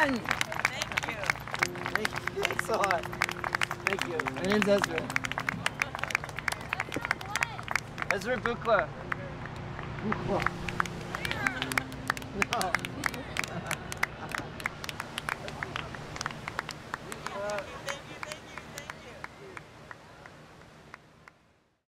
one. Thank you. Thank you. Thanks a lot. Thank you. My name's Ezra. Ezra Bukla. Bukla. No.